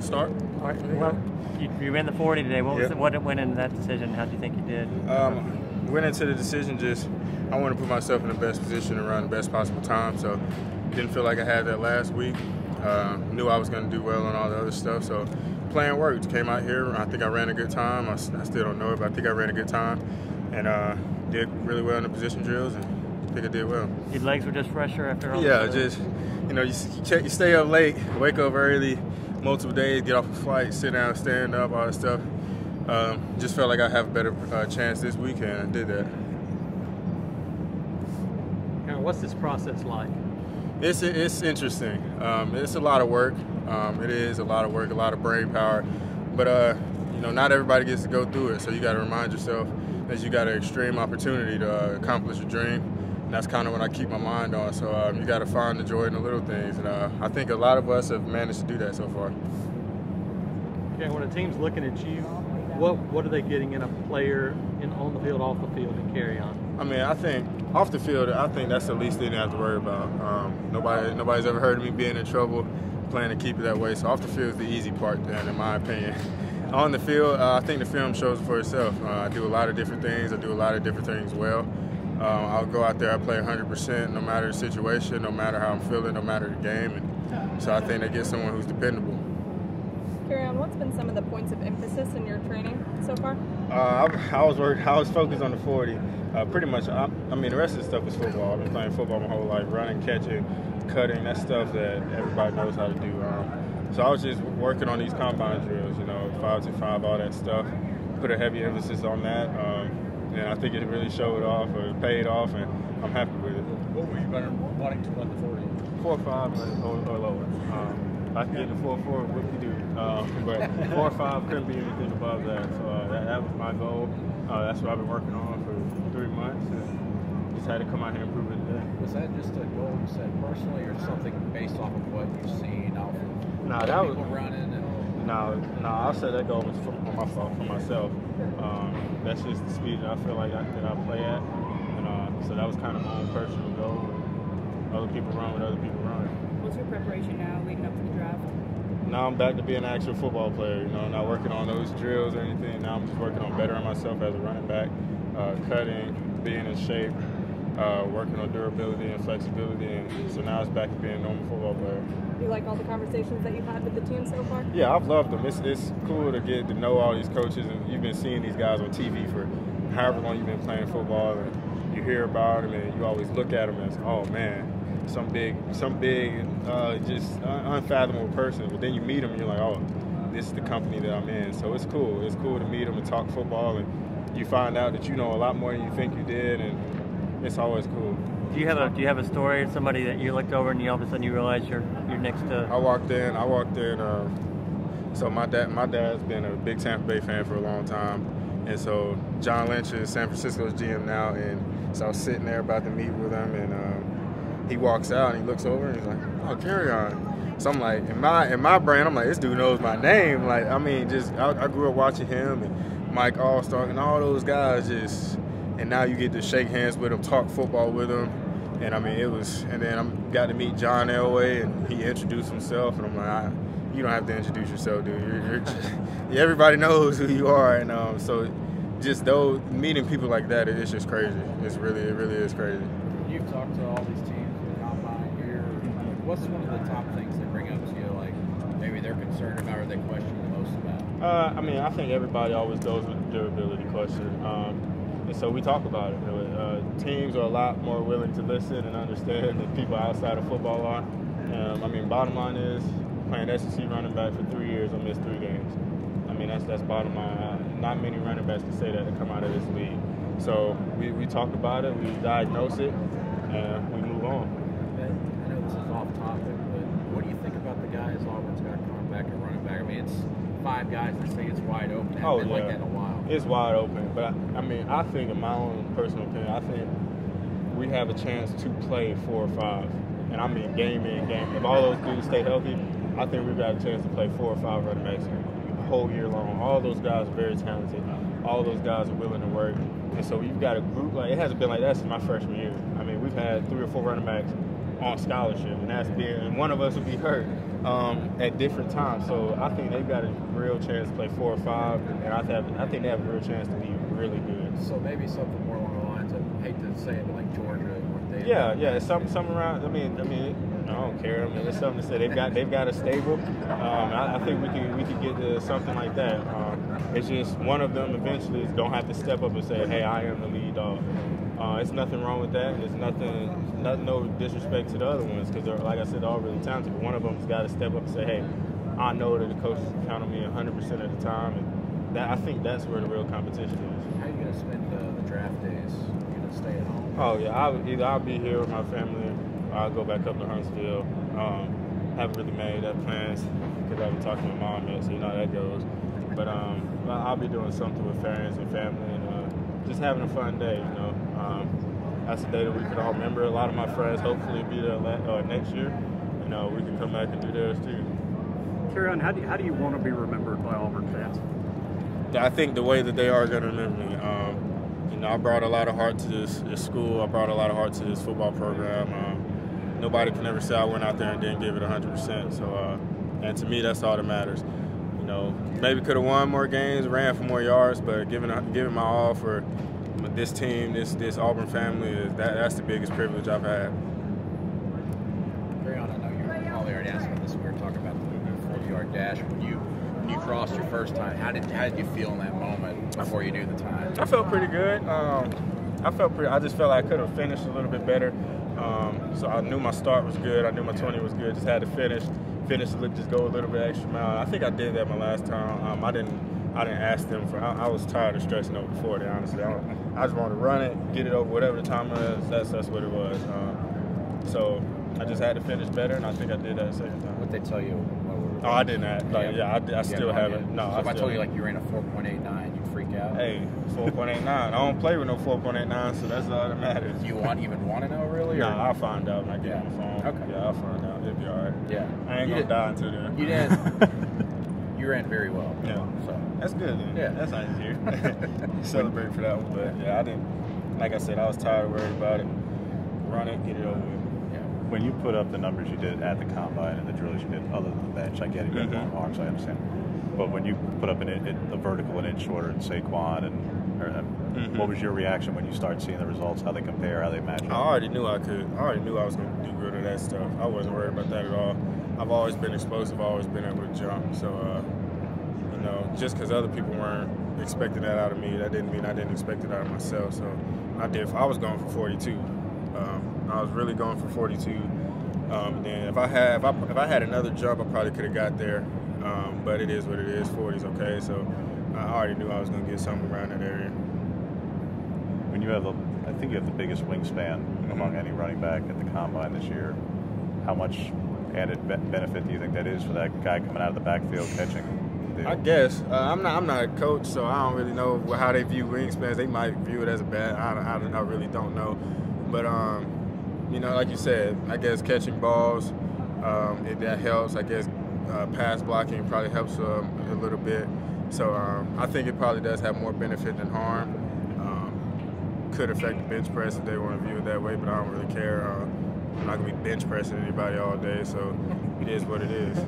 Start. All right, well, you, you ran the 40 today. What was what went into that decision? How do you think you did? Um, went into the decision just I want to put myself in the best position to run the best possible time. So didn't feel like I had that last week. Uh, knew I was going to do well on all the other stuff. So plan worked. Came out here. I think I ran a good time. I still don't know it, but I think I ran a good time and uh, did really well in the position drills. And I think I did well. Your legs were just fresher after all. Yeah, just you know, you, you check, you stay up late, wake up early, multiple days, get off a flight, sit down, stand up, all that stuff. Um, just felt like I have a better uh, chance this weekend. I did that. Aaron, what's this process like? It's it's interesting. Um, it's a lot of work. Um, it is a lot of work, a lot of brain power. But uh, you know, not everybody gets to go through it. So you got to remind yourself that you got an extreme opportunity to uh, accomplish a dream. That's kind of what I keep my mind on. So um, you got to find the joy in the little things. And uh, I think a lot of us have managed to do that so far. Okay, when a team's looking at you, what what are they getting in a player in on the field, off the field, and Kerryon? I mean, I think off the field, I think that's the least thing they have to worry about. Um, nobody, nobody's ever heard of me being in trouble, playing to keep it that way. So off the field is the easy part, then, in my opinion. On the field, uh, I think the film shows for itself. Uh, I do a lot of different things. I do a lot of different things well. Um, I'll go out there, I play 100%, no matter the situation, no matter how I'm feeling, no matter the game. And so I think they get someone who's dependable. Kerryon. What's been some of the points of emphasis in your training so far? Uh, I, I was work, I was focused on the 40. Uh, pretty much, I, I mean, the rest of the stuff is football. I've been playing football my whole life, running, catching, cutting. That stuff that everybody knows how to do. Um, so I was just working on these combine drills, you know, five to five, all that stuff. Put a heavy emphasis on that, um, and I think it really showed off or paid off, and I'm happy with it. What were you running, wanting to run the 40? Four or five or, or lower. Um, I can get the four four, what you do? Um, but four or five couldn't be anything above that. So uh, that, that was my goal. Uh, that's what I've been working on for three months, and just had to come out here and prove it today. Was that just a goal you set personally or something based off of what you've seen off of Nah, other that was running? And, no, no. I said that goal was for, for my for myself. Um, that's just the speed that I feel like I, that I play at, and uh, so that was kind of my own personal goal. Other people run what other people run. What's your preparation now leading up to the draft? now I'm back to being an actual football player. You know, not working on those drills or anything. Now I'm just working on bettering myself as a running back, uh, cutting, being in shape, uh, working on durability and flexibility. And so now it's back to being a normal football player. You like all the conversations that you've had with the team so far? Yeah, I've loved them. It's, it's cool to get to know all these coaches, and you've been seeing these guys on TV for however long you've been playing football, and you hear about them, and you always look at them as, oh man, some big, some big, uh, just unfathomable person. But then you meet them, and you're like, oh, this is the company that I'm in. So it's cool. It's cool to meet them and talk football, and you find out that you know a lot more than you think you did, and it's always cool. Do you have a Do you have a story? Of somebody that you looked over and you all of a sudden you realize you're you're next to? I walked in. I walked in. Uh, so my dad, my dad's been a big Tampa Bay fan for a long time, and so John Lynch is San Francisco's GM now, and so I was sitting there about to meet with him, and um, he walks out and he looks over and he's like, "Oh, Kerryon." So I'm like, in my in my brain, I'm like, this dude knows my name. Like, I mean, just I, I grew up watching him and Mike Alstott and all those guys just, and now you get to shake hands with him, talk football with him. And I mean, it was, and then I got to meet John Elway, and he introduced himself, and I'm like, I, you don't have to introduce yourself, dude. You're, you're just, everybody knows who you are, and um, so just those meeting people like that, it's just crazy. It's really, it really is crazy. you've talked to all these teams in the combine here. What's one of the top things they bring up to you? Like maybe they're concerned about or they question the most about? Uh, I mean, I think everybody always goes with the durability question. Um, and so we talk about it. Uh, teams are a lot more willing to listen and understand than people outside of football are. Um, I mean, bottom line is playing SEC running back for three years, I missed three games. I mean, that's that's bottom line. Uh, not many running backs can say that to come out of this league. So we, we talk about it, we diagnose it, and we move on. I know this is off topic, but what do you think about the guys Auburn's got coming back and running back? I mean, it's five guys that say it's wide open. Haven't Oh, been like yeah. that in a while. It's wide open, but I, I mean, I think, in my own personal opinion, I think we have a chance to play four or five, and I mean game in, game. If all those dudes stay healthy, I think we've got a chance to play four or five running backs whole year long. All those guys are very talented. All those guys are willing to work. And so you've got a group like it hasn't been like that since my freshman year. I mean, we've had three or four running backs on scholarship, and that's been and one of us will be hurt um, at different times. So I think they've got a real chance to play four or five, and I think I think they have a real chance to be really good. So maybe something more along the lines of hate to say it, but like Georgia. What they Yeah, yeah, it's something, something around. I mean, I mean, I don't care. I mean, it's something to say. They've got, they've got a stable. Um, I, I think we can, we can get to something like that. Um, it's just one of them eventually is gonna have to step up and say, "Hey, I am the lead dog." Uh, it's nothing wrong with that. It's nothing, nothing, no disrespect to the other ones because they're, like I said, they're all really talented. But one of them's got to step up and say, "Hey, I know that the coaches count on me 100% of the time," and that I think that's where the real competition is. How are you gonna spend the, the draft days? You gonna stay at home? Oh yeah, I'll, either I'll be here with my family, or I'll go back up to Huntsville. Um, haven't really made that plans because I haven't talked to my mom yet, so you know how that goes. But um, I- I'll be doing something with friends and family and uh, just having a fun day. You know, um, that's a day that we could all remember. A lot of my friends hopefully be there uh, next year. You know, we can come back and do theirs too. Carry how do you, how do you want to be remembered by Auburn fans? I think the way that they are going to remember me. Um, you know, I brought a lot of heart to this, this school. I brought a lot of heart to this football program. Um, nobody can ever say I went out there and didn't give it 100%. So, uh, and to me, that's all that matters. You know, maybe could have won more games, ran for more yards, but giving giving my all for this team, this this Auburn family, is that that's the biggest privilege I've had. Carry. I know you probably already asked about this. We were talking about the 40 yard dash. When you when you crossed your first time, how did how did you feel in that moment before you knew the time? I felt pretty good. Um, I felt pretty. I just felt like I could have finished a little bit better. Um, so I knew my start was good. I knew my 20 was good. Just had to finish, finish, a just go a little bit extra mile. I think I did that my last time. Um, I didn't. I didn't ask them for. I, I was tired of stressing over 40. Honestly, I, I just wanted to run it, get it over, whatever the time was. That's that's what it was. Um, so I just had to finish better, and I think I did that second time. What they tell you? What were- Oh, I didn't. Like, yeah, I, I still had haven't. No, So I if I told you like you ran a 4.89, you'd freak out. Hey, 4.89. I don't play with no 4.89, so that's all that matters. Do you want even want to know really? Nah, I'll find out when I get Yeah. on the phone. Okay. Yeah, I'll find out. It'll be all right. Yeah. I ain't You gonna did- die until then. You didn't. you ran very well. Yeah. So That's good then. Yeah. That's nice to hear. Celebrate for that one. But yeah, I didn't, like I said, I was tired of worrying about it. Run it, get it over with. yeah. When you put up the numbers you did at the combine and the drills you did other than the bench, I get it, you have Mhm. long arms, I understand. But when you put up an, in- a vertical an inch shorter than Saquon, and or, um, Mhm. what was your reaction when you started seeing the results, how they compare, how they match up? I already knew I could. I already knew I was going to do good at that stuff. I wasn't worried about that at all. I've always been explosive. I've always been able to jump. So, uh, you know, just because other people weren't expecting that out of me, that didn't mean I didn't expect it out of myself. So, I did. I was going for 42. Um, I was really going for 42. Um, then if I had if I, if I had another jump, I probably could have got there. Um, but it is what it is. 40 is okay. So, I already knew I was going to get something around that area. When you have, a, I think you have the biggest wingspan Mm-hmm. among any running back at the combine this year. How much added benefit do you think that is for that guy coming out of the backfield catching? The, I guess uh, I'm not. I'm not a coach, so I don't really know how they view wingspans. They might view it as a bad. I, I, I really don't know, but um, you know, like you said, I guess catching balls, um, that helps. I guess uh, pass blocking probably helps um, a little bit. So um, I think it probably does have more benefit than harm. Um, could affect the bench press if they want to view it that way, but I don't really care. Uh, I'm not gonna be bench pressing anybody all day, so it is what it is.